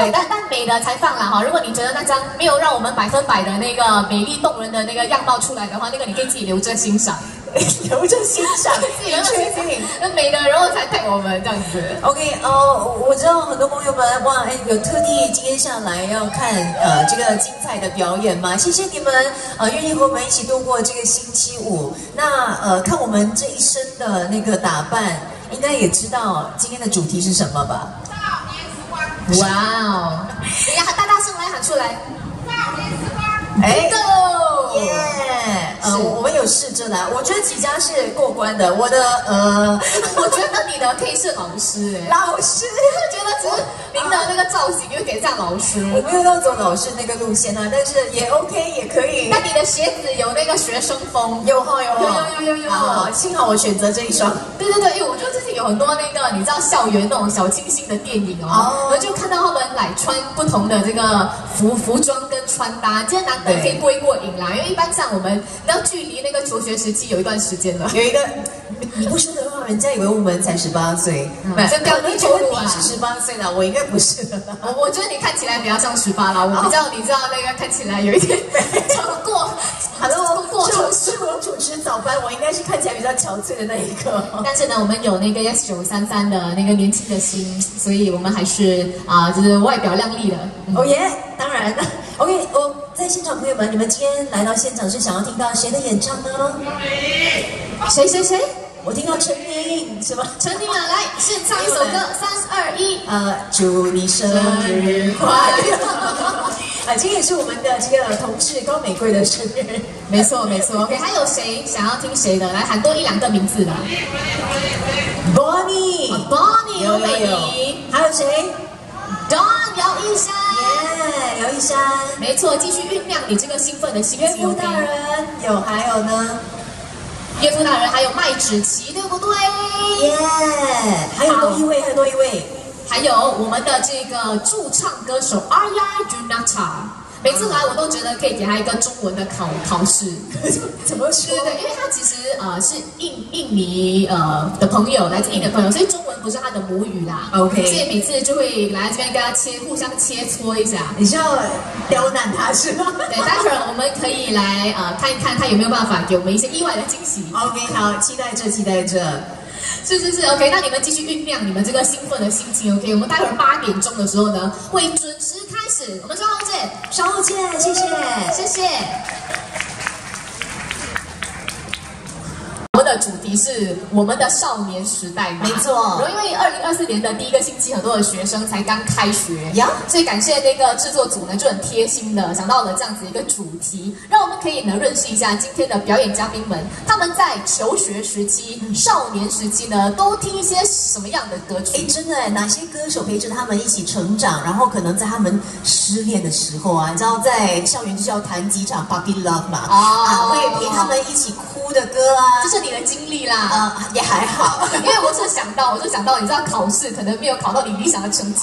对，但但美的才放了哈。如果你觉得那张没有让我们百分百的那个美丽动人的那个样貌出来的话，那个你可以自己留着欣赏。留着欣赏，自己留着欣赏，那美的然后才带我们这样子。OK，呃，我知道很多朋友们哇，哎，有特地今天下来要看呃这个精彩的表演吗，谢谢你们呃愿意和我们一起度过这个星期五。那呃看我们这一身的那个打扮，应该也知道今天的主题是什么吧？哇哦！你要大大声来喊出来。少年时光。哎，Go！耶！呃，我们有试着来，我觉得几家是过关的。我的呃，我觉得你的可以是老师 哎，老师觉得只是您的那个造型有点像老师。我没有要走老师那个路线啊，但是也 OK，也可以。那你的鞋子有那个学生风？有哈有哈有有有有。好，幸好我选择这一双。对对对，因为我觉得最近有很多那个你知道校园那种小清新的电影哦，我就看到他们来穿不同的这个服服装跟穿搭，今天难得可以过一过瘾啦。因为一般像我们，距离那个求学时期有一段时间了，有一个你不说的话，人家以为我们才十八岁，真的你觉得你是十八岁的，我应该不是。我我觉得你看起来比较像十八啦，我比较你知道那个看起来有一点过。Hello，过程是我主持早班，我应该是看起来比较憔悴的那一个。但是呢，我们有那个 S 九三三的那个年轻的心，所以我们还是啊，就是外表靓丽的。哦耶，当然。OK，我在现场朋友们，你们今天来到现场是想要听到谁的演唱呢？谁谁谁？我听到陈宁，是吗？陈宁啊，来，先唱一首歌，三二一，呃，祝你生日快乐。啊，今天也是我们的这个同事高玫瑰的生日，没错没错。OK，还有谁想要听谁的？来喊多一两个名字的。Bonnie，Bonnie，有美玲，还有谁？Don，姚一山。姚一山，没错，继续酝酿你这个兴奋的心情。岳父大人有，还有呢？岳父大人还有麦子琪，对不对？耶，还有多一位，还有多一位，还有我们的这个驻唱歌手 Arya Junata。每次来我都觉得可以给他一个中文的考考试，怎么说？对，因为他其实呃是印印尼呃的朋友，来自印尼的朋友，所以中文不是他的母语啦。OK，所以每次就会来这边跟他切，互相切磋一下。你是要刁难他是吗？对，待会儿我们可以来呃看一看他有没有办法给我们一些意外的惊喜。OK，好，期待着，期待着。是是是，OK，那你们继续酝酿你们这个兴奋的心情，OK，我们待会儿八点钟的时候呢，会准时开始，我们稍后见，稍后见，谢谢，谢谢。的主题是我们的少年时代，没错。然后因为二零二四年的第一个星期，很多的学生才刚开学呀，所以感谢那个制作组呢，就很贴心的想到了这样子一个主题，让我们可以呢认识一下今天的表演嘉宾们，他们在求学时期、少年时期呢，都听一些什么样的歌曲？哎，真的哎，哪些歌手陪着他们一起成长？然后可能在他们失恋的时候啊，你知道在校园就是要弹几场《Puppy Love》嘛，啊，会陪他们一起哭的歌啊，这是你。的经历啦，呃，也还好，因为我是想到，我就想到，你知道考试可能没有考到你理想的成绩，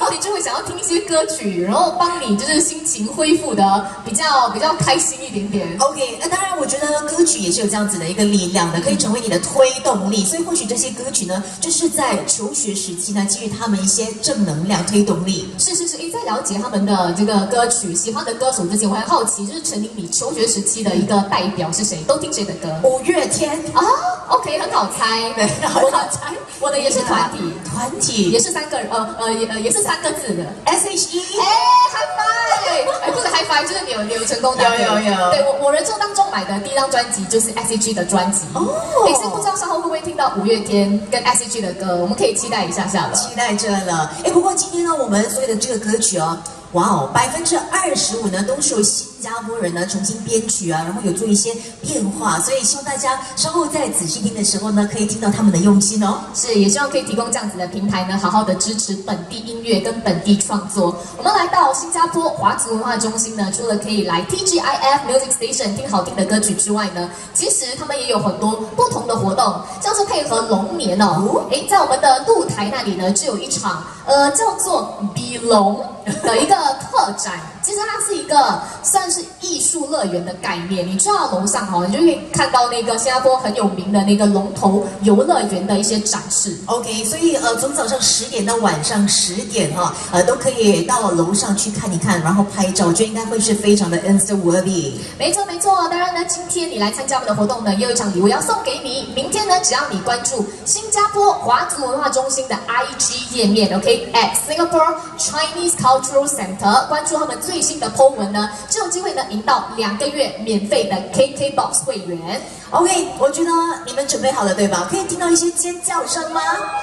然后你就会想要听一些歌曲，然后帮你就是心情恢复的比较比较开心一点点。OK，那当然，我觉得歌曲也是有这样子的一个力量的，可以成为你的推动力。所以或许这些歌曲呢，就是在求学时期呢，给予他们一些正能量推动力。是是是，诶，在了解他们的这个歌曲、喜欢的歌手之前，我还好奇，就是陈琳，你求学时期的一个代表是谁？都听谁的歌？五月天。啊，OK，很好猜，对，很好猜。我的也是团体，团体也是三个，呃呃也呃也是三个字的 S H E。哎，High Five，哎不是 High Five，就是你有你有成功的。有有有。对我我人生当中买的第一张专辑就是 S H E 的专辑。哦。也是不知道稍后会不会听到五月天跟 S H E 的歌，我们可以期待一下下了。期待着了。哎，不过今天呢，我们所有的这个歌曲哦。哇哦，百分之二十五呢都是有新新加坡人呢重新编曲啊，然后有做一些变化，所以希望大家稍后在仔细听的时候呢，可以听到他们的用心哦。是，也希望可以提供这样子的平台呢，好好的支持本地音乐跟本地创作。我们来到新加坡华族文化中心呢，除了可以来 TGIF Music Station 听好听的歌曲之外呢，其实他们也有很多不同的活动，像是配合龙年哦，诶，在我们的露台那里呢，就有一场呃叫做比龙的一个。特展，其实它是一个算是艺术乐园的概念。你去到楼上哈，你就可以看到那个新加坡很有名的那个龙头游乐园的一些展示。OK，所以呃，从早上十点到晚上十点哈，呃，都可以到楼上去看一看，然后拍照，我觉得应该会是非常的 Insta worthy。没错没错，当然呢，今天你来参加我们的活动呢，也有一场礼物要送给你。明天呢，只要你关注新加坡华族文化中心的 IG 页面，OK，at Singapore Chinese Cultural Center，关注他们最新的 po 文呢，就有机会呢赢到两个月免费的 KKBOX 会员。OK，我觉得你们准备好了对吧？可以听到一些尖叫声吗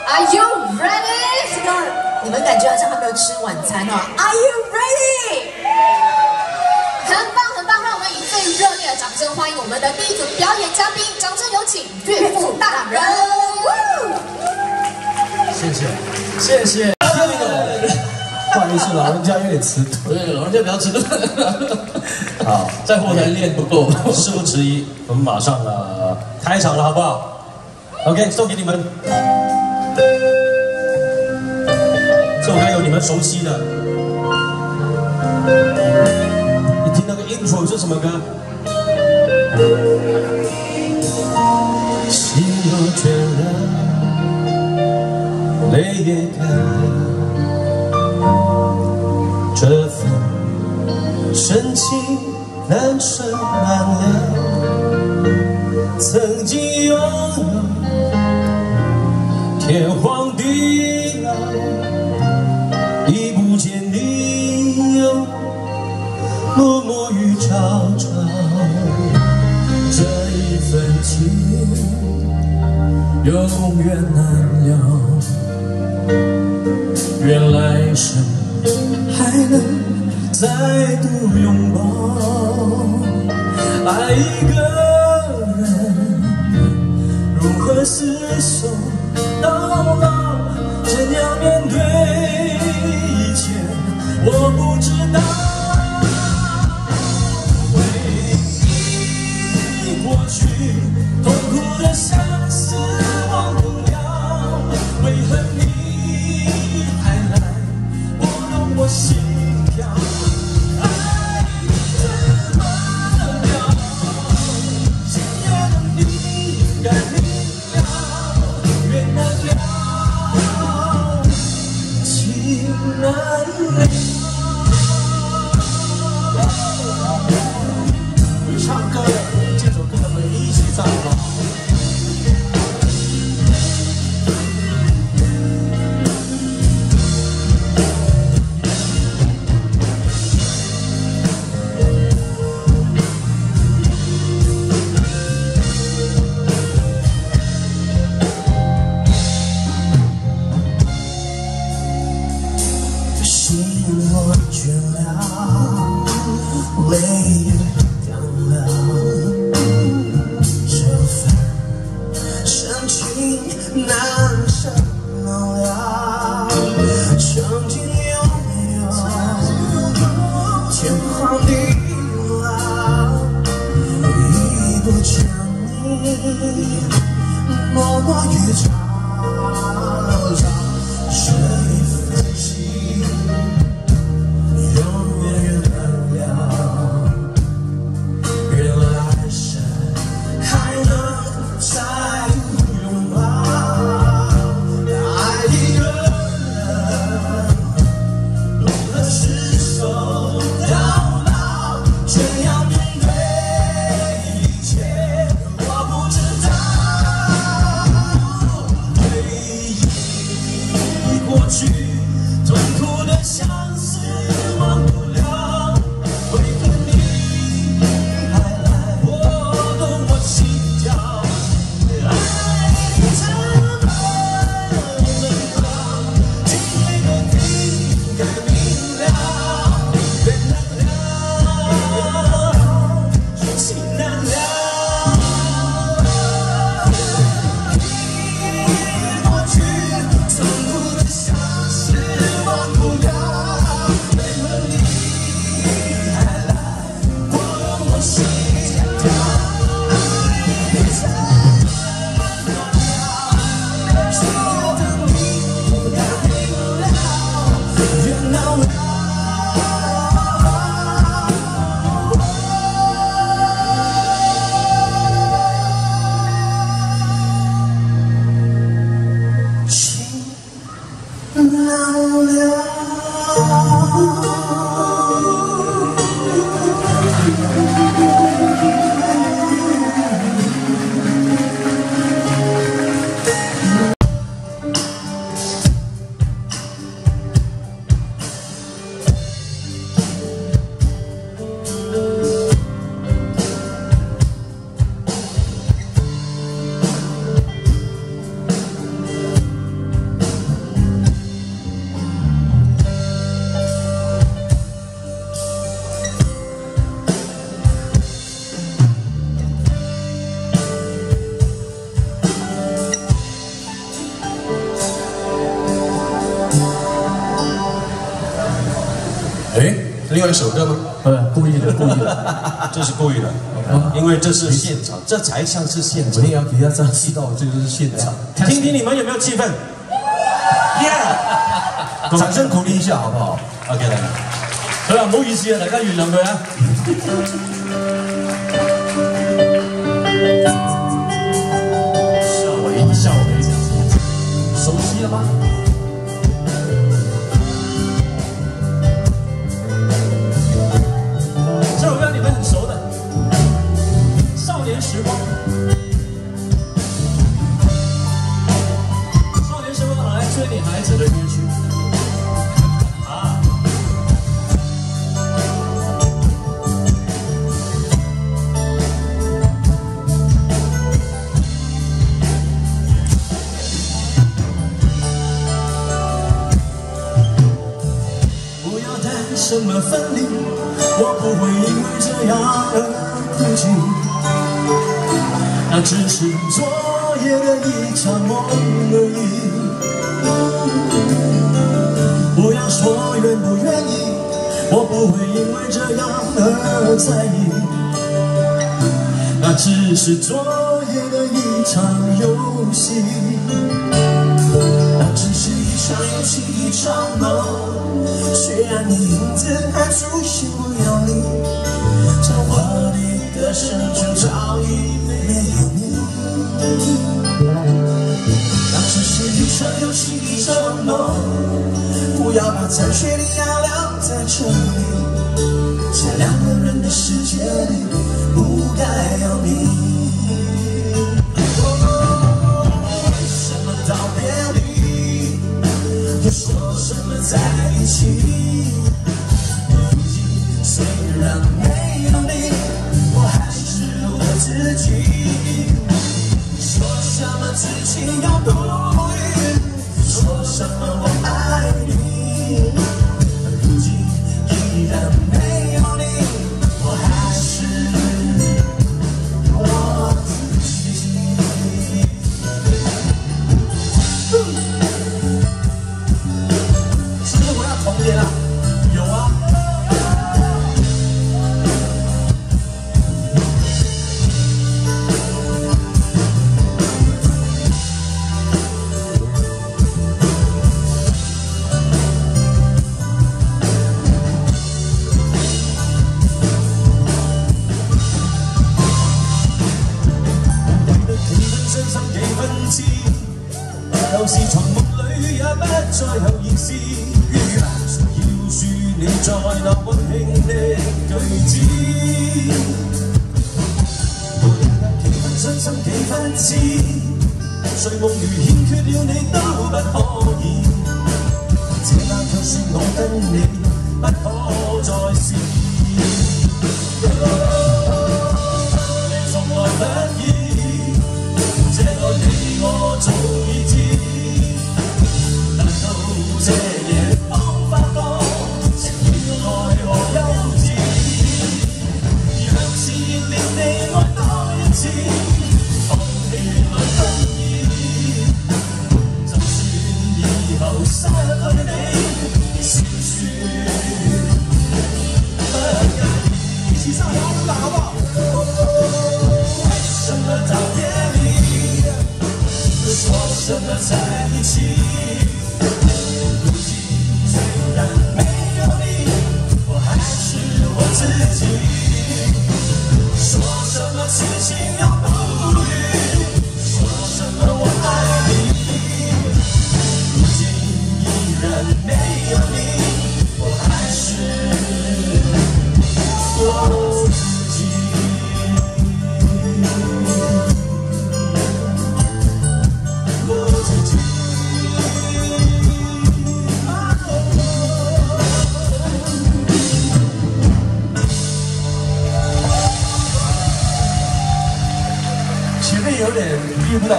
？Are you ready？这个你们感觉好像还没有吃晚餐哦。Are you ready？很棒很棒，让我们以最热烈的掌声欢迎我们的第一组表演嘉宾，掌声有请岳父大人。谢谢谢谢。不好意思，老人家有点迟钝。对，老人家比较迟钝。好，在后台练不够。事不迟疑，我们马上呃开场了，好不好？OK，送给你们。这首歌有你们熟悉的。你听那个 intro 是什么歌？心若倦了，泪也干深情难舍难了，曾经拥有天荒地老，已不见你有落寞与朝朝。这一份情永远难再度拥抱，爱一个去痛苦的相这是故意的，因为这是现场，这才像是现场我也。要给大家知道这个是现场。听听你们有没有气氛？Yeah，掌声鼓励一下好不好？OK 来。好啦，唔好意思啊，大家原谅佢啊。是昨夜的一场梦而已。不要说愿不愿意，我不会因为这样而在意。那只是昨夜的一场游戏。那只是一场游戏，一场梦。虽然你影子还出现不了你，在我的歌声中早已没。那只是一场游戏，一场梦。不要把残缺的爱留在这里，在两个人的世界里，么痴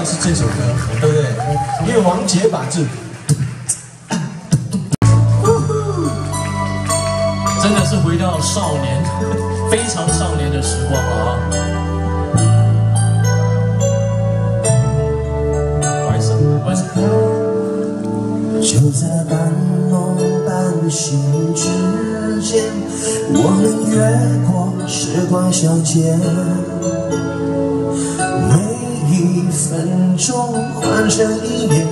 是这首歌，对不对？因为王杰把是，真的是回到少年，非常少年的时光啊。白色，白色。就在半梦半醒之间，我们越过时光相见。一分钟换成一年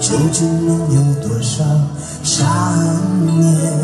究竟能有多少想念？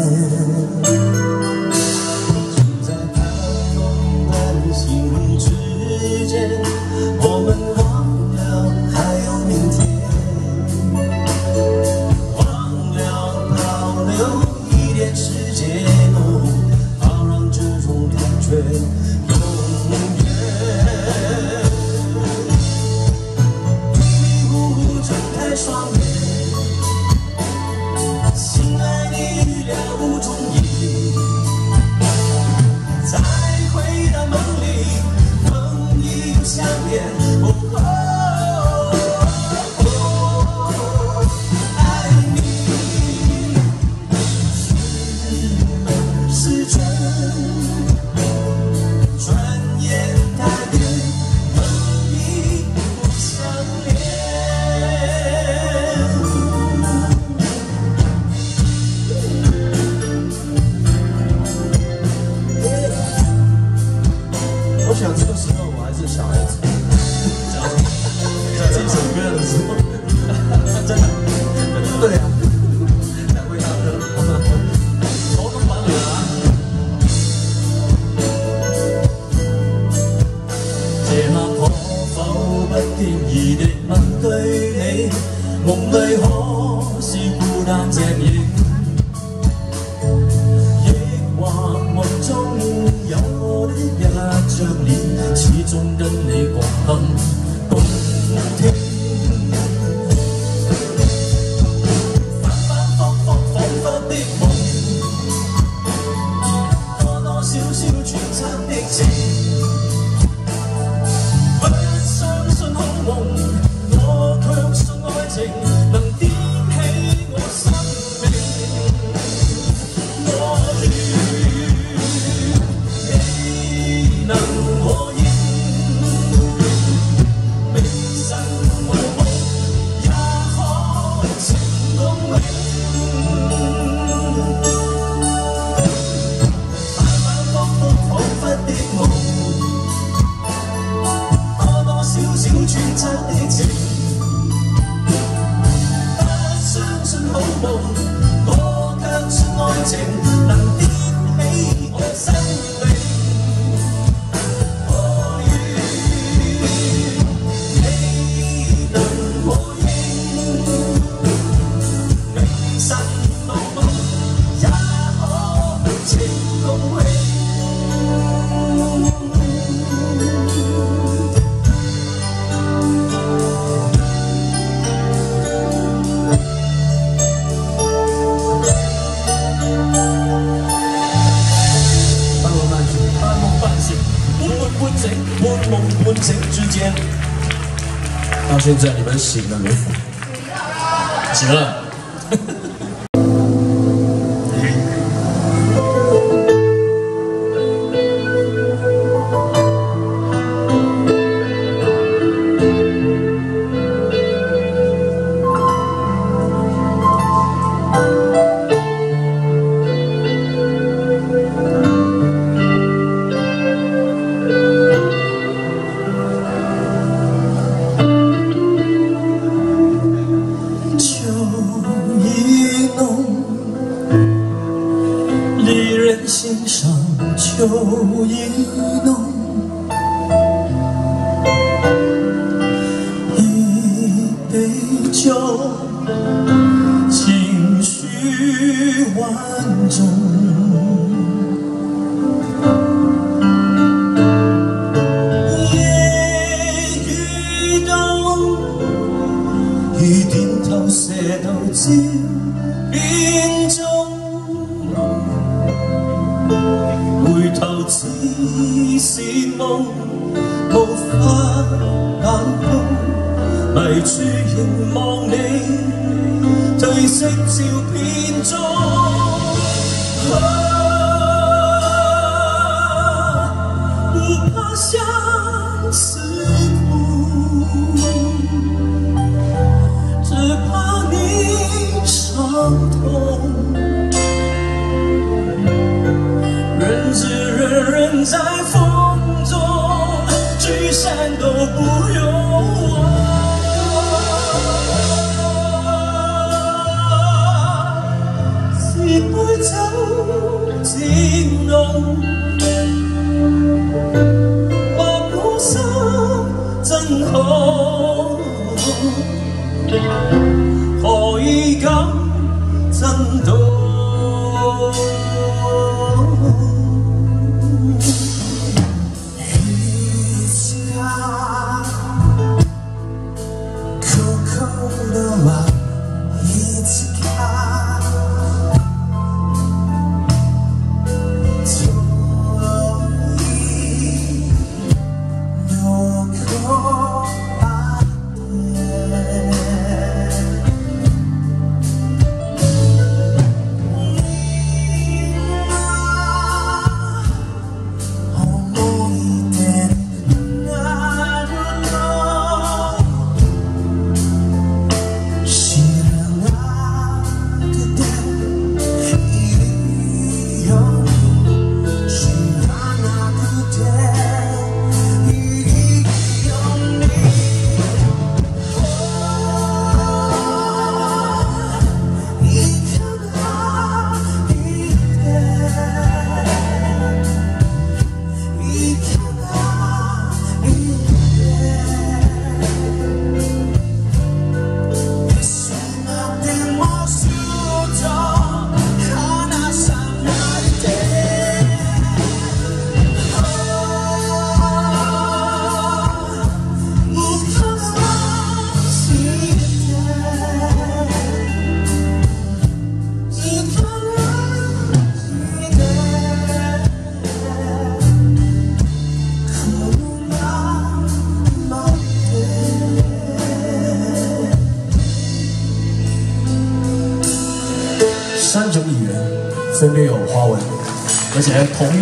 是一个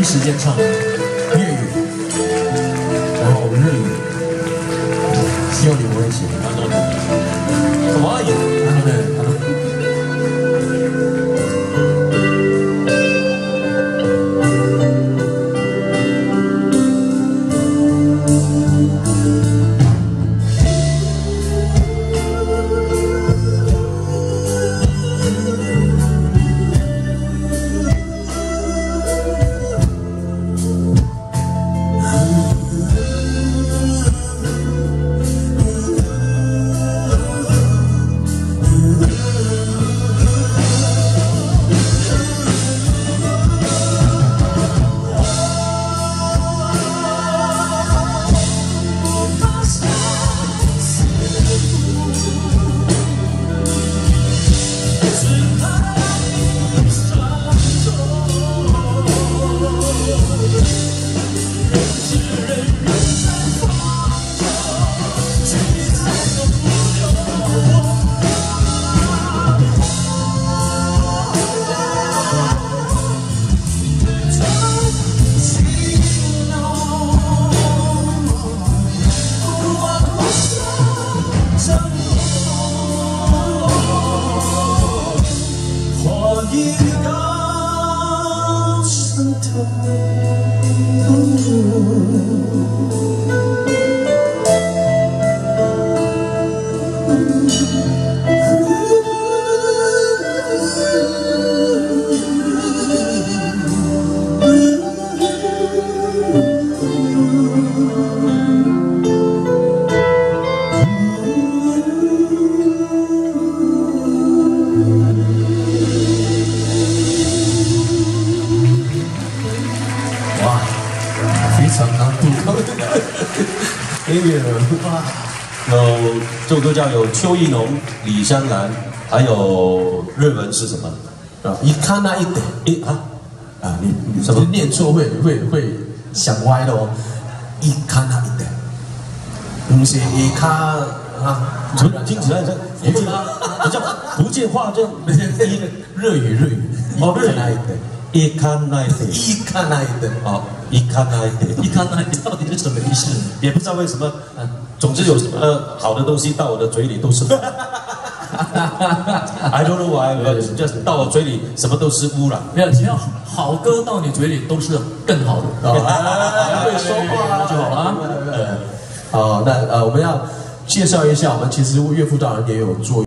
时间唱这首歌叫有邱意浓、李香兰，还有日文是什么？啊，一看那一点一啊，啊，你你什么念错会会会想歪的哦，一看那一点，不是伊卡啊，怎么听起来像福建，好像福建话这样？日语日语，哦，日那一点，一看那一点，伊卡那一的，哦，一看那一点，你看那到底是什么意思？也不知道为什么，总之有什么呃好的东西到我的嘴里都是。I don't know why，就是到我嘴里什么都是污染。没有，只要好歌到你嘴里都是更好的。啊，会说话就好了啊。好，那呃，我们要介绍一下，我们其实岳父大人也有做。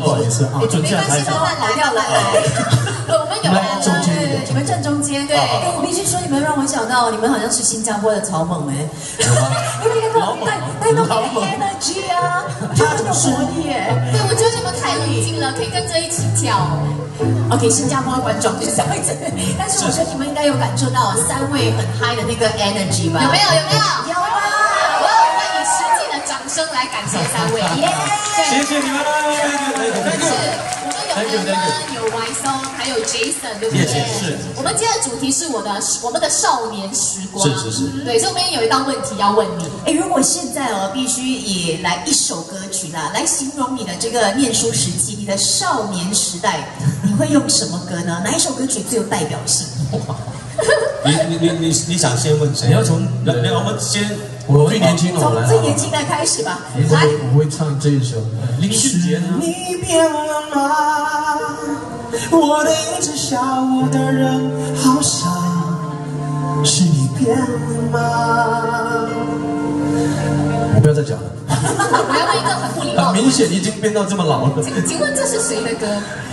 不好意思啊。没关系，慢慢来，要来。我们有来中间你们正中间，对，哎，我必须说，你们让我想到，你们好像是新加坡的草蜢哎？因为那个带带那种 energy 啊，就这种活力耶。对，我觉得你们太冷静了，可以跟着一起跳。OK，新加坡的观众就是这样子，但是我觉得你们应该有感受到三位很嗨的那个 energy 吧？有没有？有没有？感谢三位。耶！谢谢你们是，我们有我们有 Y 松，还有 Jason，对不对？我们今天的主题是我的我们的少年时光。是是是对，所以我们有一道问题要问你。哎，如果现在哦，必须以来一首歌曲啦，来形容你的这个念书时期，你的少年时代，你会用什么歌呢？哪一首歌曲最有代表性？你你你你你想先问谁？你要从那那我们先我最年轻的我从来最年轻的开始吧。我会唱这一首林俊杰呢你变了吗？我的一直笑我的人，好傻是你变了吗？我不要再讲了，我要问一个很不礼貌很明显已经变到这么老了。请请问这是谁的歌？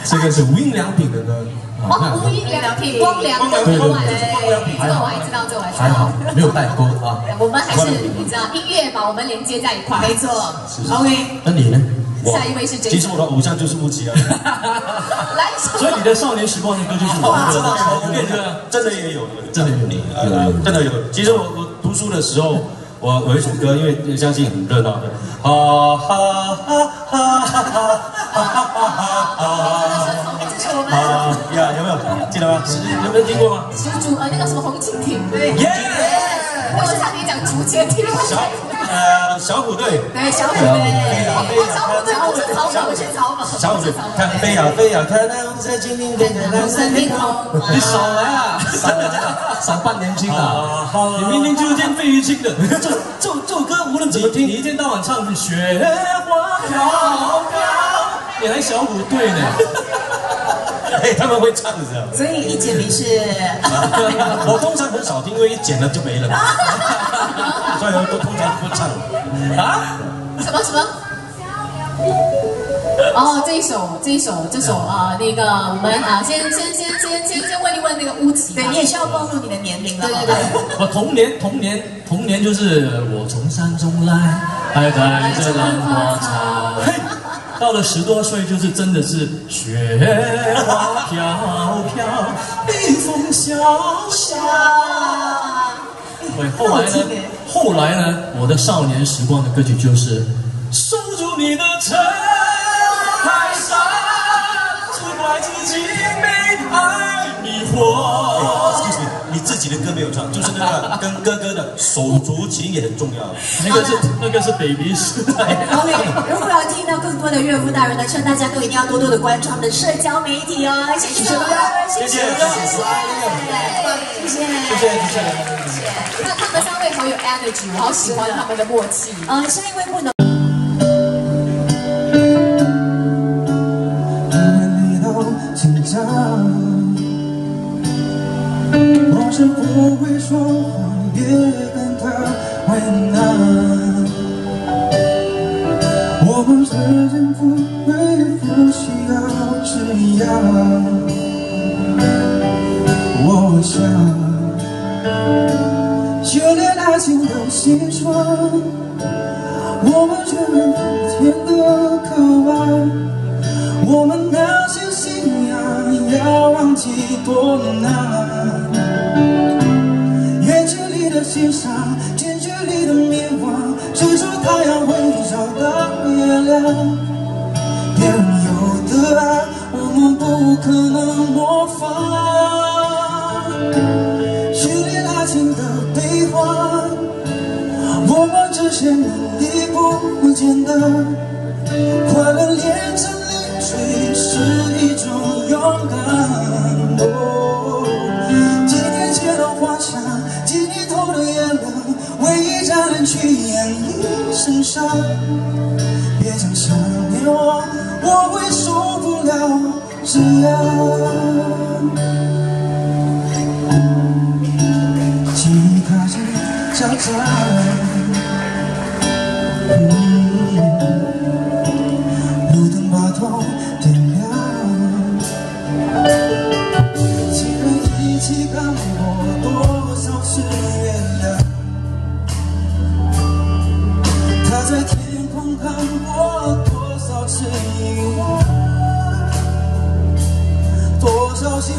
这个是无印良品的歌，啊哦，无印良品，光良的对对歌，对对，这个我还知道，这我还知道。还好没有代沟啊。我们还是你知道音乐把我们连接在一块。没错，OK，那你呢？下一位是谁其实我的偶像就是吴奇啊。来。所以你的少年时光的歌就是我哇，真的。真的也有，真的有你真的有。其实我我读书的时候，我有一首歌，因为相信很热闹的，哈哈哈哈哈哈哈哈哈。这是啊呀，有没有记得吗？有没有听过吗？主主呃那个什么红蜻蜓，对，耶！我差点讲竹蜻蜓。小呃小虎队，对小虎队小虎队，哦小虎队不是草蜢，不是草蜢，小虎队，看飞呀飞呀，看那在金陵变成蓝色天空。你少来啊！少来啊！少扮年轻啊！你明明就是听费玉清的，这这这首歌无论怎么听，你一天到晚唱雪花飘飘，你还小虎队呢？哎，他们会唱的？所以一剪你是 我通常很少听，因为一剪了就没了，所以我都通常不唱。啊？什么什么？哦，这一首，这一首，这首啊，那个我们啊，先先先先先先问一问那个乌奇吧，对你也需要暴露你的年龄了，对对对。我童年童年童年就是我从山中来，还带着兰花草。到了十多岁就是真的是雪花飘飘，蜜蜂小小。对，后来呢？后来呢？我的少年时光的歌曲就是守住你的城海上，只怪自己没爱你活。自己的歌没有唱，就是那个跟哥哥的手足情也很重要。那个是那个是 baby 时代。OK，如果要听到更多的岳父大人的，劝大家都一定要多多的关注他们的社交媒体哦。谢谢岳父大人，谢谢，谢谢，谢谢，谢谢，谢谢。那他们三位好有 energy，我好喜欢他们的默契。嗯，下一位不能。我会说谎，也跟他为难。我们之间不会不需要这样。我想，就连爱情的心酸，我们却能普天的渴望。我们那些信仰要忘记多难，欣赏，近距离的迷惘。谁说太阳会找到月亮？别人有的爱，我们不可能模仿。序列爱情的悲欢，我们之间能力不简单。快乐连成去演一身伤。别讲想念我，我会受不了这样。吉他声交杂。路灯把痛点亮，几人一起看过多少次看过多少次遗忘？多少心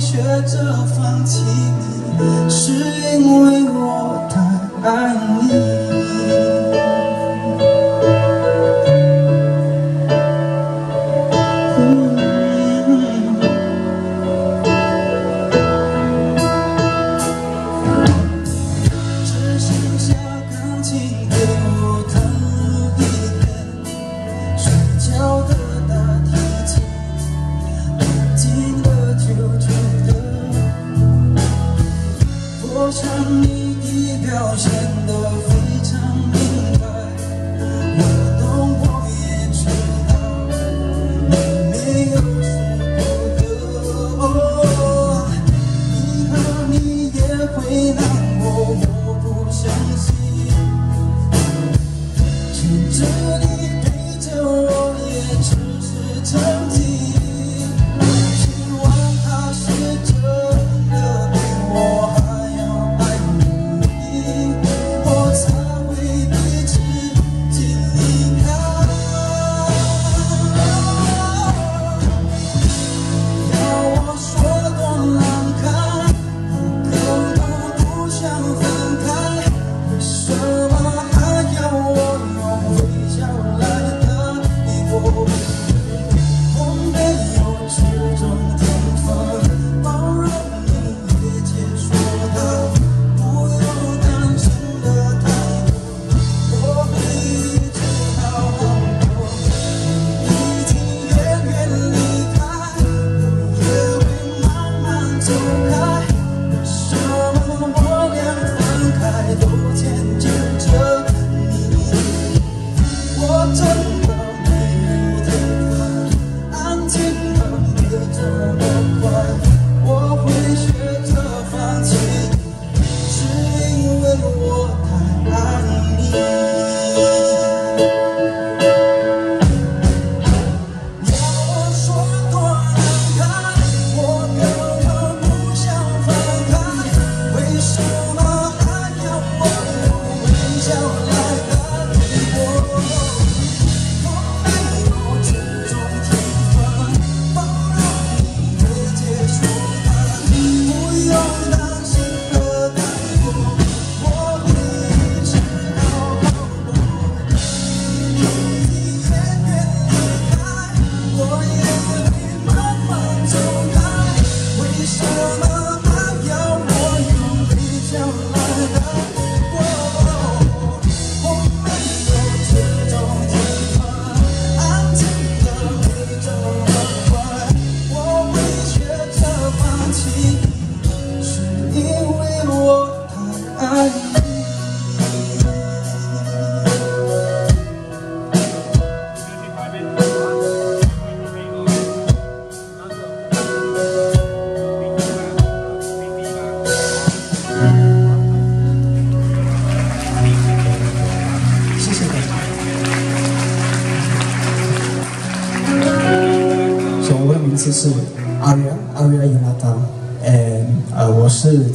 学着放弃你是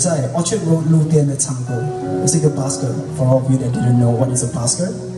在 Orchard Road 路边的唱歌。我是一个 busker。For all of you that didn't know what is a busker。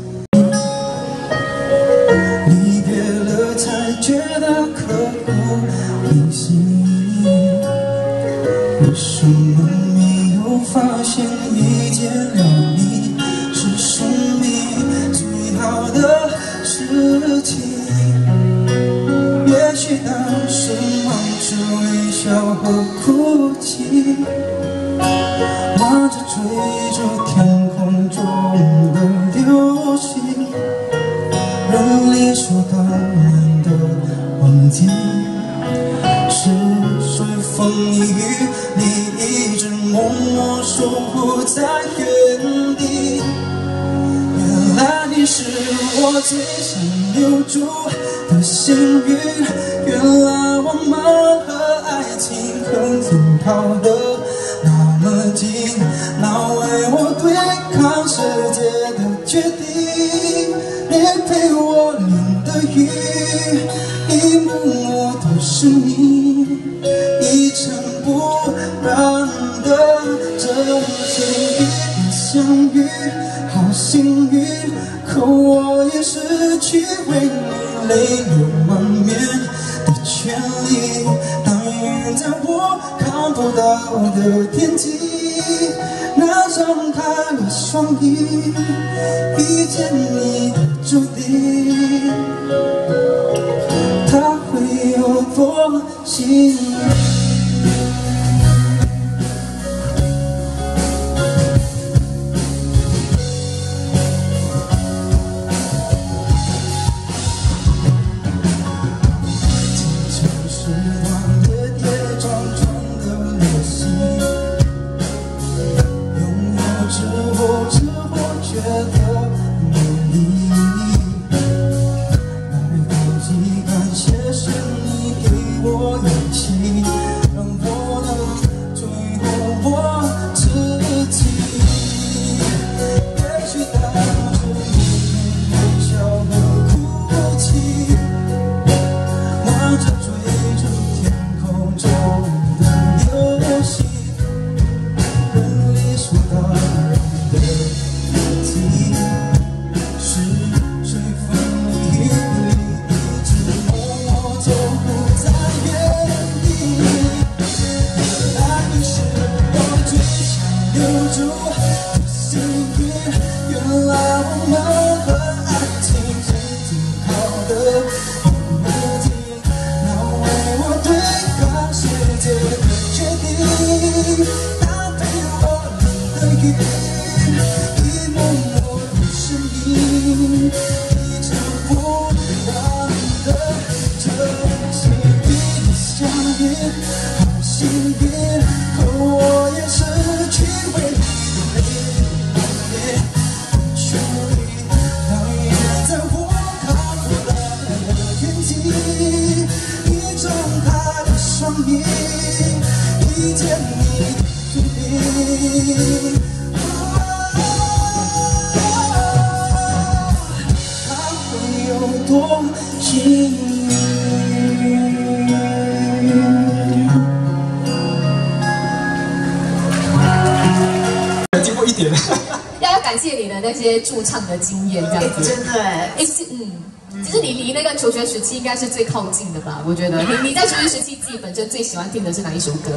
的经验，这样子。真的哎，哎，是嗯，其实你离那个求学时期应该是最靠近的吧？我觉得。你你在求学时期自己本身最喜欢听的是哪一首歌？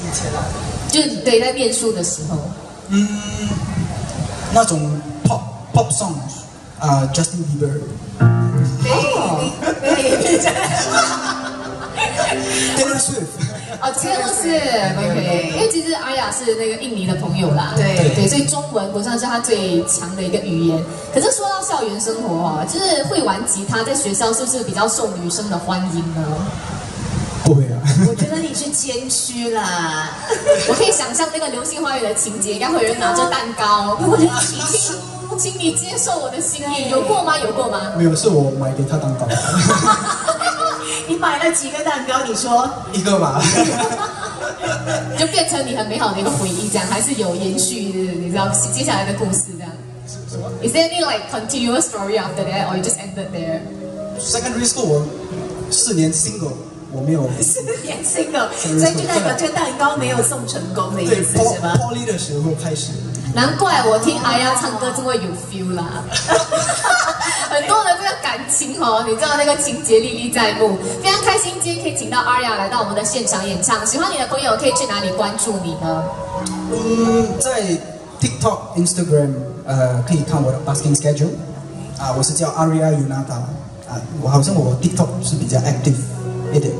以前啊，就是对，在念书的时候。嗯，那种 pop pop song 啊、j u s t i n Bieber、Taylor Swift，哦，这个是 OK，因为其实阿雅是那个印尼的朋友啦，对对，所以中文不算是他最强的一个语言。可是说到校园生活啊，就是会玩吉他，在学校是不是比较受女生的欢迎呢？不会啊，我觉得你是谦虚啦，我可以想象那个《流星花园》的情节，应该会有人拿着蛋糕，我的请请你接受我的心意，有过吗？有过吗？没有，是我买给他当当 你买了几个蛋糕？你说 一个吧。就变成你很美好的一个回忆，这样还是有延续，你知道接下来的故事这样。Is there any like continuous story after that, or you just ended there? Secondary school 我四年 single，我没有 四年 single，，所以就代表这个蛋糕没有送成功的意思是吗？Poly 的时候开始，难怪我听阿丫唱歌这么有 feel 啦，很多的这个感感情哦，你知道那个情节历历在目，非常开心今天可以请到 Aria 来到我们的现场演唱。喜欢你的朋友可以去哪里关注你呢？嗯，在 TikTok、Instagram，呃，可以看我的 basking schedule。啊，我是叫 Aria Unata。啊，我好像我 TikTok 是比较 active 一点。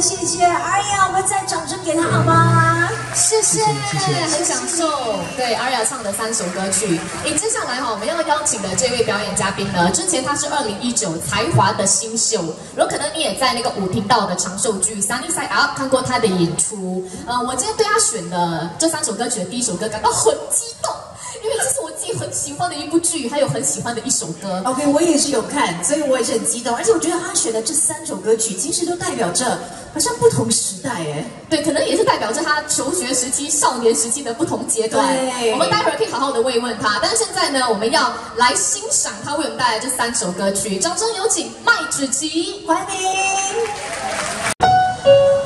谢谢 Aria，我们再掌声给他好吗？谢谢，谢谢很享受对 Aria 唱的三首歌曲。诶，接下来哈，我们要邀请的这位表演嘉宾呢，之前他是二零一九才华的新秀，有可能你也在那个舞频道的长寿剧《Sunny Side Up》看过他的演出。呃，我今天对他选的这三首歌曲的第一首歌感到很激动，因为这是我自己很喜欢的一部剧，还有很喜欢的一首歌。OK，我也是有看，所以我也是很激动，而且我觉得他选的这三首歌曲，其实都代表着好像不同时代哎。对，可能也是代表着他求学时期、少年时期的不同阶段。对我们待会儿可以好好的慰问他。但是现在呢，我们要来欣赏他为我们带来这三首歌曲。掌声有请麦子琪。欢迎。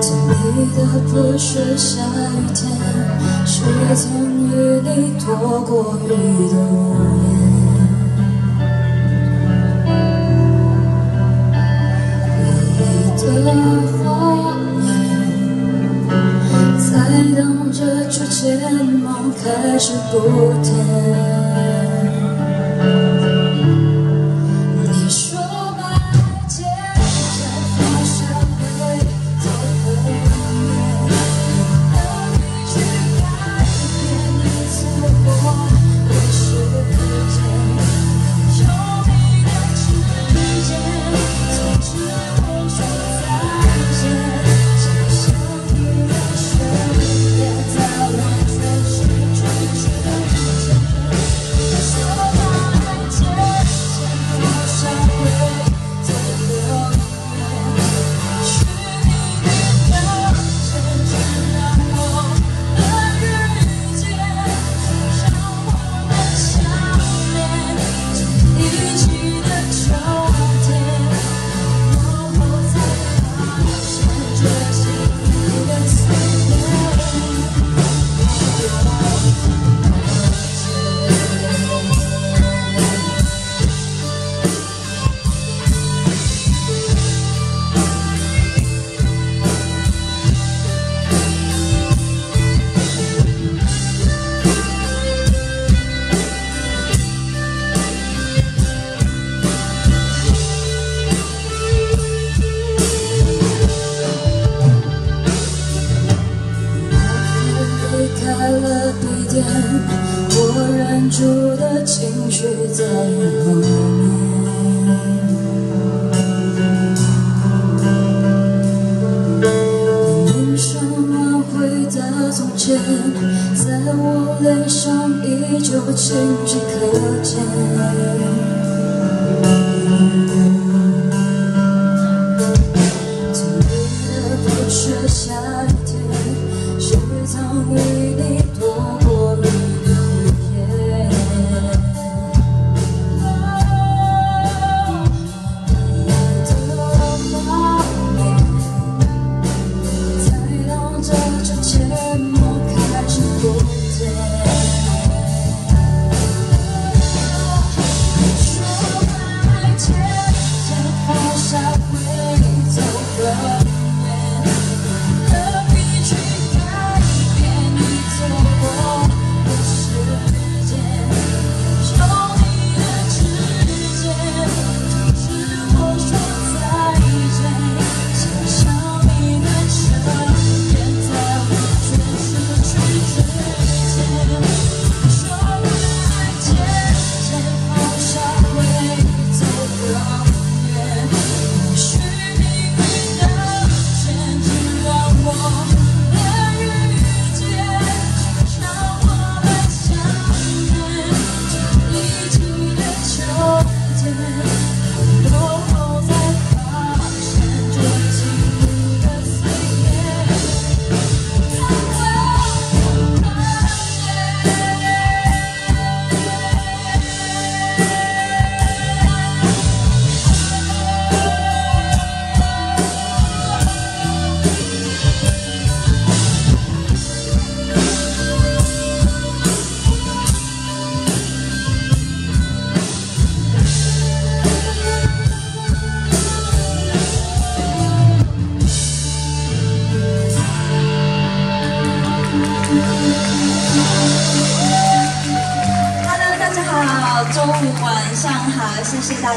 经历的不是下雨天，是曾与你躲过雨的屋檐。回忆的画面，在等着逐渐梦开始不甜。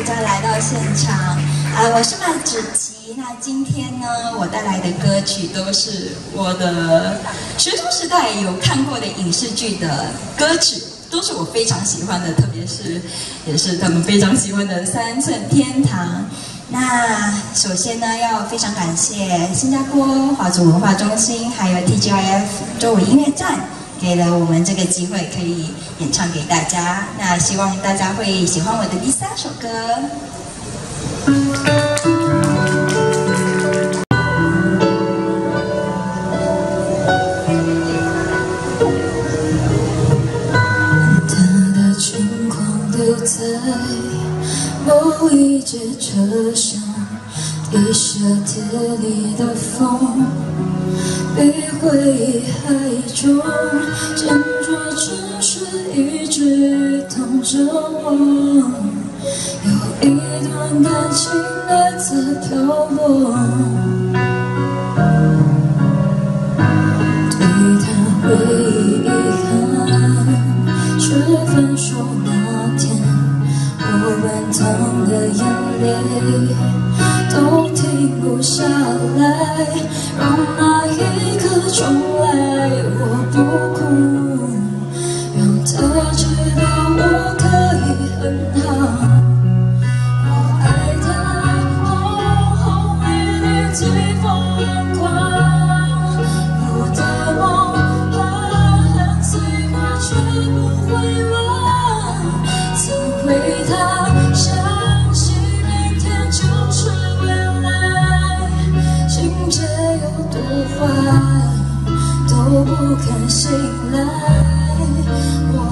大家来到现场，啊，我是麦子琪，那今天呢，我带来的歌曲都是我的学生时代有看过的影视剧的歌曲都是我非常喜欢的，特别是也是他们非常喜欢的三寸天堂，那首先呢，要非常感谢新加坡华族文化中心，还有 TGIF 周五音乐站。给了我们这个机会，可以演唱给大家。那希望大家会喜欢我的第三首歌。街车上，一夏天里的风，比回忆还。中，真不肯醒来。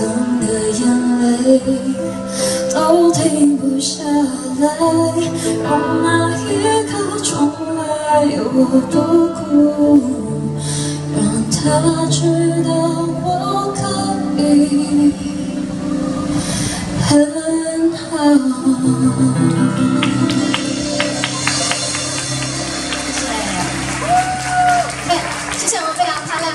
疼的眼泪都停不下来让那一刻重来我不哭让他知道我可以很好。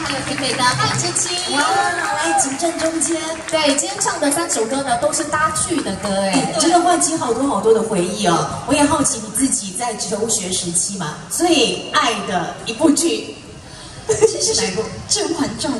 还有甜美的爱金鸡哇，来挤正中间。对，今天唱的三首歌呢，都是搭剧的歌哎，真的唤起好多好多的回忆哦。我也好奇你自己在求学时期嘛最爱的一部剧，这是哪部？《甄嬛传》。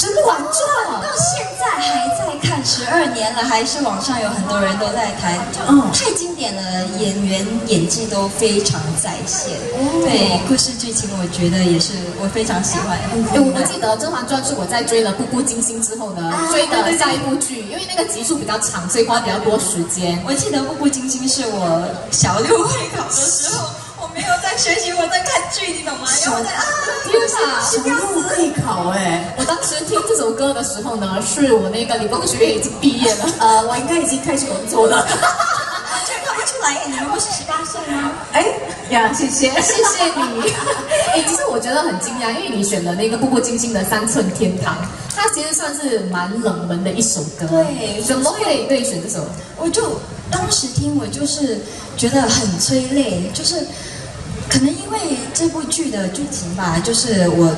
甄嬛传到现在还在看，十二年了，还是网上有很多人都在谈，就嗯太经典了，演员演技都非常在线。对，故事剧情我觉得也是我非常喜欢。哎，我我记得《甄嬛传》是我在追了《步步惊心》之后呢，追的下一部剧，因为那个集数比较长，所以花比较多时间。我记得《步步惊心》是我小六会考的时候，我没有在学习，我在看剧，你懂吗？然后我在啊，天哪！小鹿会考哎，我当时听这首歌的时候呢，是我那个理工学院已经毕业了。呃，我应该已经开始工作了。完全看不出来，你们不是十八岁吗？哎呀，谢谢，谢谢你。哎，其实我觉得很惊讶，因为你选的那个《步步惊心》的《三寸天堂》，它其实算是蛮冷门的一首歌。对怎么会对选这首？我就当时听，我就是觉得很催泪，就是可能因为这部剧的剧情吧，就是我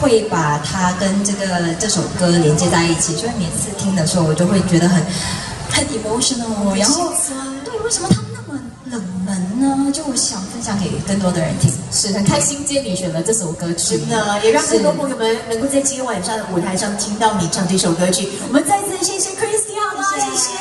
会把它跟这个这首歌连接在一起，所以每次听的时候，我就会觉得很很 emotional，然后对，为什么它那么冷门呢？就我想分享给更多的人听。是很开心，今天你选了这首歌曲。真的也让更多朋友们能够在今天晚上的舞台上听到你唱这首歌曲。我们再次谢谢 Christy 好吗？谢谢，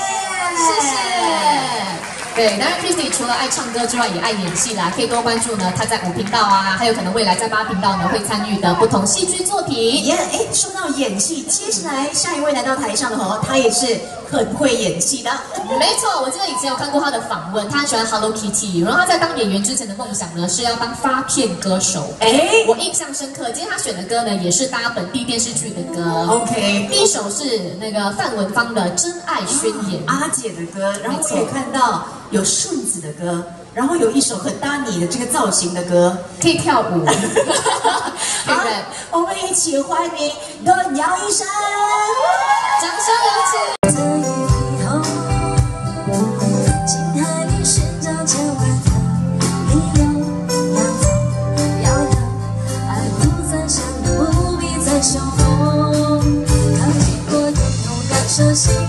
谢谢。对，当然 Christy 除了爱唱歌之外，也爱演戏啦。可以多关注呢，她在五频道啊，还有可能未来在八频道呢会参与的不同戏剧作品。耶，哎，说到演戏，接下来下一位来到台上的哦，他也是很会演戏的。没错，我记得以前有看过他的访问，他很喜欢 Hello Kitty，然后他在当演员之前的梦想呢是要当发片歌手。哎我印象深刻，今天他选的歌呢也是搭本地电视剧的歌。，OK，第一首是那个范文芳的《真爱宣言》。阿姐的歌，然后我也看到有顺子的歌，然后有一首很搭你的这个造型的歌。可以跳舞，可 以好我们一起欢迎段瑶医生。掌声有请。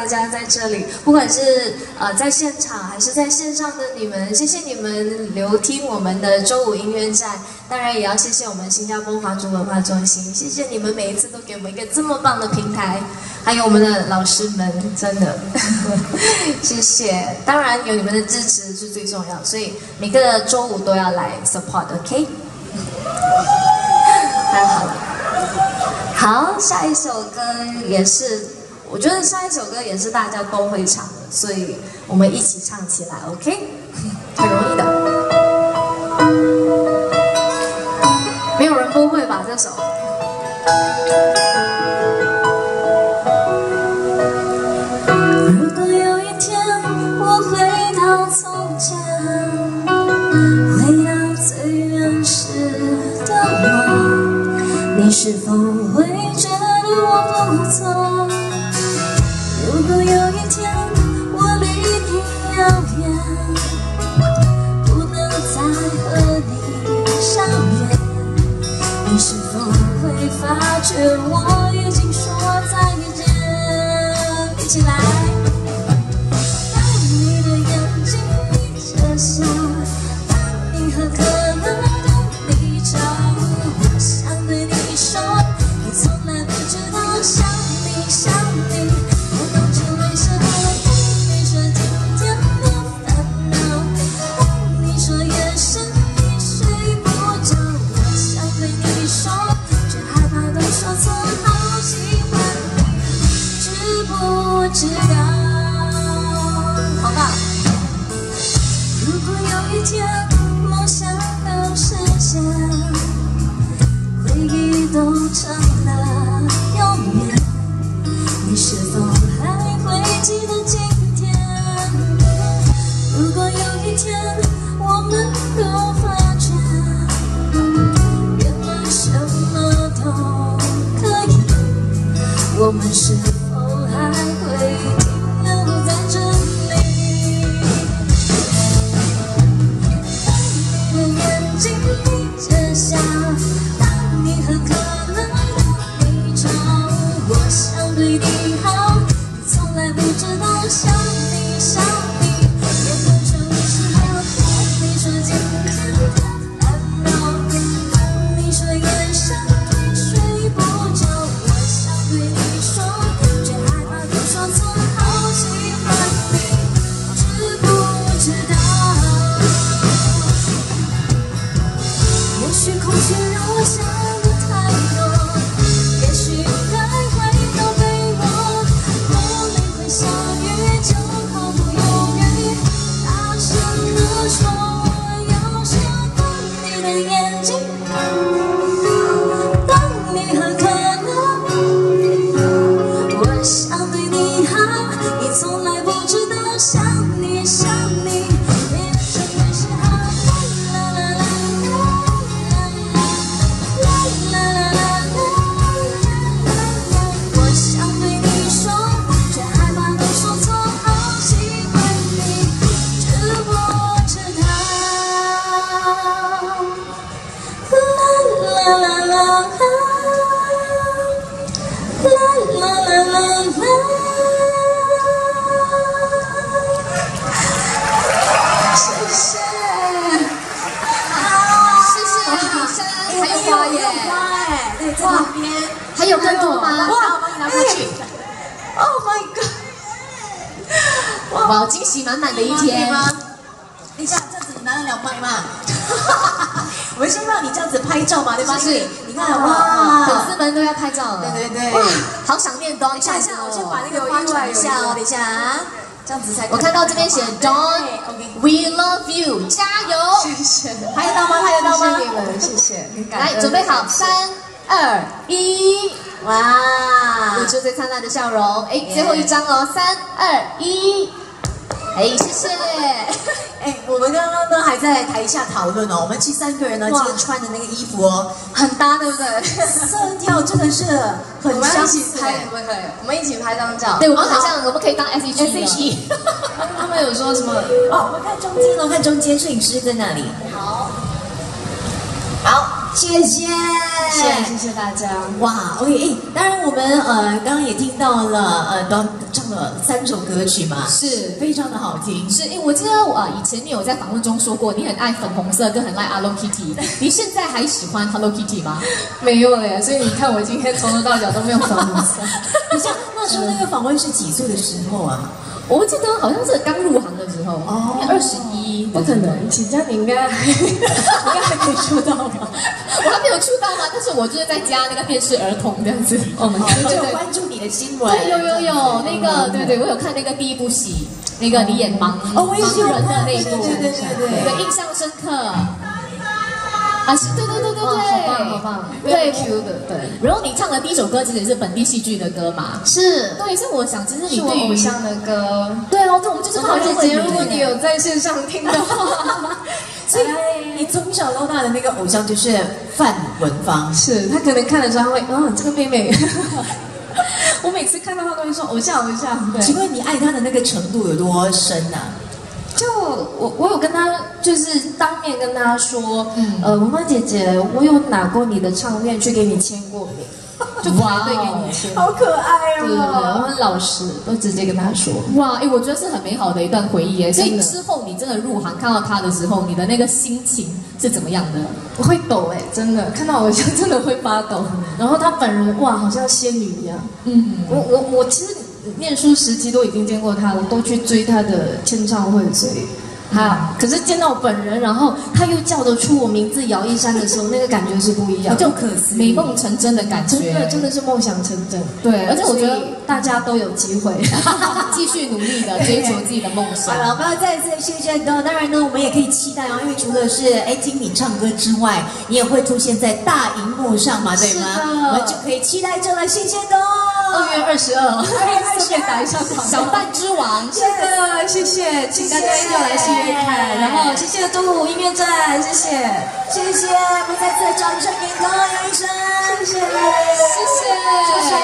大家在这里，不管是呃在现场还是在线上的你们，谢谢你们留听我们的周五音乐站，当然也要谢谢我们新加坡华族文化中心，谢谢你们每一次都给我们一个这么棒的平台，还有我们的老师们，真的 谢谢。当然有你们的支持是最重要，所以每个周五都要来 support，OK？、太好了。好，下一首歌也是，我觉得下一首歌也是大家都会唱的，所以我们一起唱起来，OK？发觉我。拿得了麦吗？我们先让你这样子拍照嘛，对吧？是你看哇，粉丝们都要拍照了。对对对哇，好想念 Don 等一下，我先把那个有花传意一下哦，外等一下啊，这样子才。我看到这边写 Don，We love you，加油！谢谢，拍得到吗？拍得到吗？谢谢你们，谢谢。来，准备好，三二一，哇露出最灿烂的笑容。哎，最后一张哦，三二一，哎，谢谢。哎，我们刚刚呢还在台下讨论哦，我们其实三个人呢今哇天穿的那个衣服哦，很搭，对不对？色调真的是很我们要相一起拍，似哎可不可以？我们一起拍张照。对，我们好像，我们可以当 S H E。SHE 他们有说什么？哦，我们看中间哦，看中间，摄影师在那里。好，好，谢谢，谢谢谢谢大家。哇，OK，哎，当然我们呃刚刚也听到了呃都唱了三首歌曲嘛，是非常的好听。是，因为我记得我、呃、以前你有在访问中说过，你很爱粉红色，跟很爱 Hello Kitty。你现在还喜欢 Hello Kitty 吗？没有了呀，所以你看我今天从头到脚都没有粉红色。不像，那时候那个访问是几岁的时候啊？我记得好像是刚入行的时候，哦二十一，不可能，请假你应该 应该还没出道吧？我还没有出道吗？但是我就是在家那个电视儿童这样子。我们就有关注你的新闻。对，有有有，那个对对，我有看那个第一部戏，那个你演盲哦我也是有盲人的看那一部，对对对对，印象深刻。啊，是，对对对对对，好棒好棒对 Q 的，对，然后你唱的第一首歌其实也是本地戏剧的歌嘛，是对，所以我想，其实你是我对于偶像的歌。对哦，这我们就是然后姐姐，如果你有有在线上听的话，所以你从小到大的那个偶像就是范文芳。是他可能看的时候他会，嗯，这个妹妹，我每次看到他都会说偶像偶像，对请。问你爱他的那个程度有多深啊？就我我有跟他就是当面跟他说，嗯呃，文芳姐姐，我有拿过你的唱片去给你签过名，就排队给你签。好可爱对对对，我哦！很老实，都直接跟他说。哇，哎，我觉得是很美好的一段回忆哎。所以之后你真的入行看到他的时候，你的那个心情是怎么样的？我会抖哎、真的看到偶像真的会发抖。然后他本人哇，好像仙女一样。嗯，我我我其实念书时期都已经见过他了，都去追他的签唱会，所以他可是见到我本人，然后他又叫得出我名字姚一山的时候，那个感觉是不一样，就可思美梦成真的感觉，真的真的是梦想成真。对，而且我觉得大家都有机会。继续努力的追求自己的梦想好。了，我们要再次谢谢哥。当然呢，我们也可以期待哦，因为除了是哎听你唱歌之外，你也会出现在大荧幕上嘛，对吗？我们就可以期待着了。谢谢哥。二月二十二，二顺便打一下广告。小饭之王，是的，谢谢，请大家一定要来戏院看。然后谢谢。东吴音乐站，谢。谢，谢。谢，我们再次掌声给哥杨医生，谢谢，谢谢。谢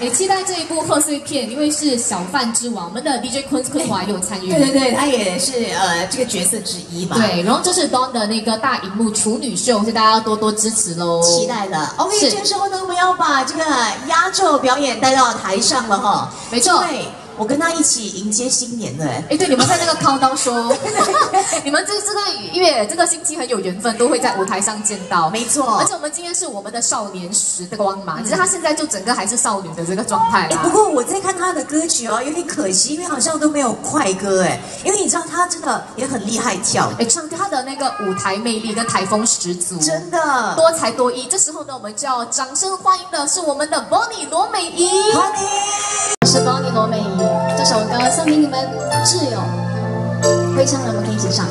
也期待这一部贺岁片，因为是小贩之王，我们的 DJ 坤坤华也有参与。对对对，他也是呃这个角色之一嘛。对，然后这是 Don 的那个大荧幕处女秀，所以大家要多多支持喽。期待的。OK，这个时候呢，我们要把这个压轴表演带到台上了哈。没错因为我跟他一起迎接新年的哎。哎，对，你们在那个 countdown 说，你们这这个月这个星期很有缘分，都会在舞台上见到。没错而且我们今天是我们的少年时光嘛，只是他现在就整个还是少女的这个状态哎，啦不。过我在看他的歌曲哦，有点可惜，因为好像都没有快歌哎。因为你知道他真的也很厉害跳，哎，唱他的那个舞台魅力跟台风十足，真的。多才多艺。这时候呢，我们就要掌声欢迎的是我们的 Bonnie 罗美仪。欢迎。我是 Bonnie 罗美仪，这首歌送给你们挚友，会唱的我们可以一起唱。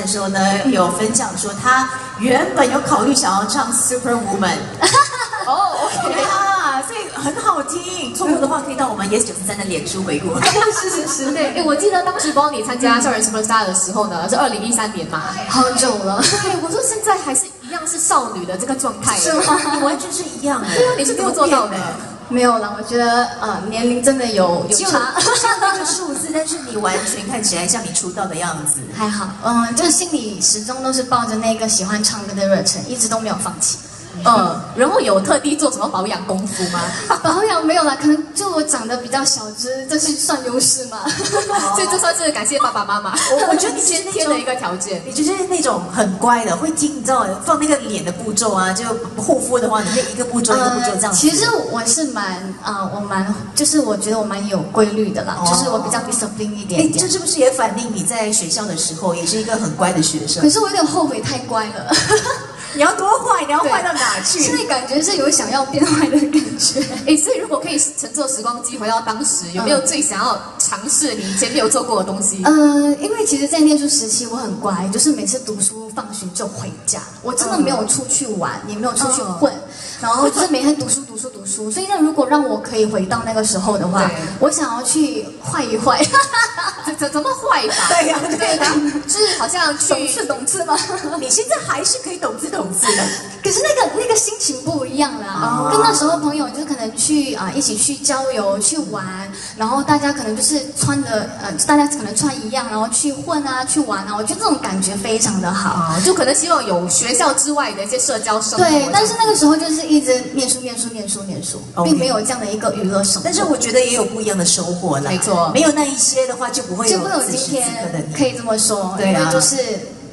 的时候呢，有分享说他原本有考虑想要唱 Superwoman。哦，哇啊，所以很好听。错过的话，可以到我们 Yes 九十三的脸书回顾。是是是，对。哎、我记得当时帮你参加校园 Superstar 的时候呢，是二零一三年嘛，好久了。对，我说现在还是一样是少女的这个状态，是吗？你完全是一样的。对啊，你是怎么做到的？没有了，我觉得呃，年龄真的有有差，差像那个数字，但是你完全看起来像你出道的样子。还好。嗯就是心里始终都是抱着那个喜欢唱歌的热忱一直都没有放弃。嗯。然后有特地做什么保养功夫吗？保养没有啦，可能就我长得比较小只，这是算优势嘛？所以这算是感谢爸爸妈妈。我 我觉得你先天的一个条件。你就是那种很乖的，会听你知道放那个脸的步骤啊，就护肤的话，你会一个步骤一个步骤这样。呃其实我是蛮啊、我蛮就是我觉得我蛮有规律的啦，哦就是我比较 discipline 一点哎，点这。是不是也反映你在学校的时候也是一个很乖的学生可？是我有点后悔太乖了，你要多坏？你要坏到哪去？现在感觉是有想要变坏的感觉。哎，所以如果可以乘坐时光机回到当时，有没有最想要尝试你以前没有做过的东西？呃，因为其实，在念书时期我很乖，就是每次读书放学就回家，我真的没有出去玩，也没有出去混，然后就是每天读书读书读书。所以，那如果让我可以回到那个时候的话，我想要去坏一坏，怎怎怎么坏法？对呀对呀 就是好像去懂事懂事吗？你现在还是可以懂字懂字的。可是那个那个心情不一样啦，跟那时候朋友就是可能去啊、一起去郊游去玩，然后大家可能就是穿的呃大家可能穿一样，然后去混啊去玩啊，我觉得这种感觉非常的好。啊，就可能希望有学校之外的一些社交生活。对，但是那个时候就是一直念书念书念书念书，并没有这样的一个娱乐生活。但是我觉得也有不一样的收获啦。没错没有那一些的话，就不会有今天，可以这么说，对啊就是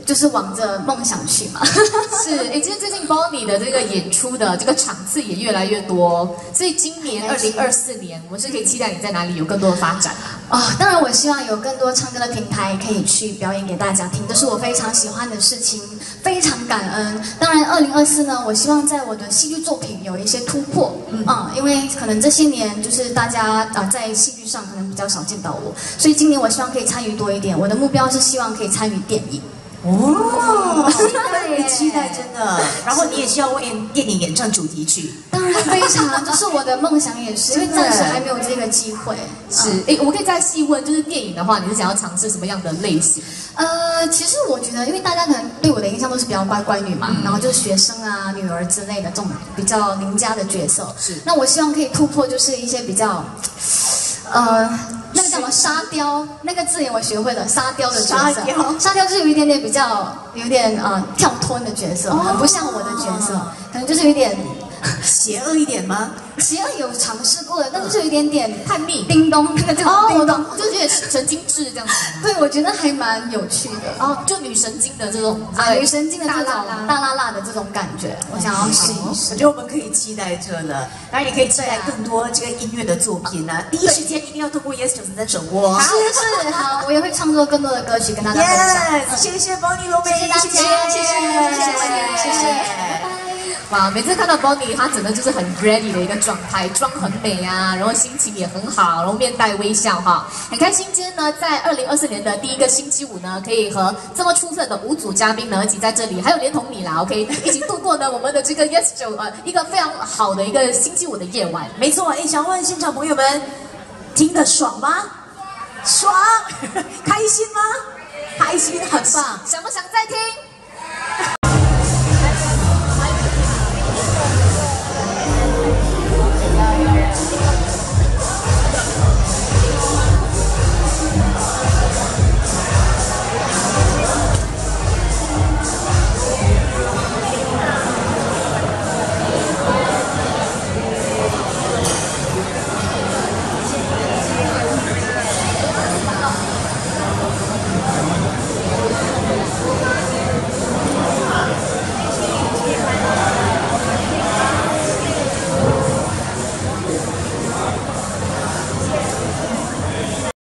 就是往着梦想去嘛。是，哎，其实最近 Bonnie 的这个演出的这个场次也越来越多，所以今年二零二四年，我们是可以期待你在哪里有更多的发展。啊、当然，我希望有更多唱歌的平台可以去表演给大家听，这是我非常喜欢的事情，非常感恩。当然，二零二四呢，我希望在我的戏剧作品有一些突破，嗯因为可能这些年就是大家啊、呃在戏剧上可能比较少见到我，所以今年我希望可以参与多一点。我的目标是希望可以参与电影。哦，期待期待，真的。然后你也需要为电影演唱主题曲。当然非常，这是我的梦想，也是因为暂时还没有这个机会。是，哎，我可以再细问，就是电影的话，你是想要尝试什么样的类型？呃，其实我觉得，因为大家可能对我的印象都是比较乖乖女嘛，然后就是学生啊、女儿之类的这种比较邻家的角色。是那我希望可以突破，就是一些比较，呃，什么沙雕，那个字眼我学会了，沙雕的角色。沙雕沙雕就是有一点点比较，有点呃跳脱的角色，很不像我的角色，可能就是有点。邪恶一点吗？邪恶有尝试过的，但是就有点点叛逆。叮咚，哦，我懂，就觉得神经质这样子。对，我觉得还蛮有趣的。哦，就女神经的这种啊，女神经的大辣辣、大辣辣的这种感觉，我想要试一试。我觉得我们可以期待这呢，那也可以期待更多这个音乐的作品呢。第一时间一定要透过 Yes 九三的整播。是是，好，我也会创作更多的歌曲跟大家分享。谢谢 Bonnie，谢谢谢谢谢谢谢谢，哇，每次看到 Bonnie，她整个就是很 ready 的一个状态，妆很美啊，然后心情也很好，然后面带微笑哈，很开心。今天呢，在二零二四年的第一个星期五呢，可以和这么出色的五组嘉宾呢一起在这里，还有连同你啦，OK，一起度过呢我们的这个 Yes 九呃一个非常好的一个星期五的夜晚。没错，哎，想问现场朋友们，听得爽吗？爽，开心吗？开心，很棒。想不想再听？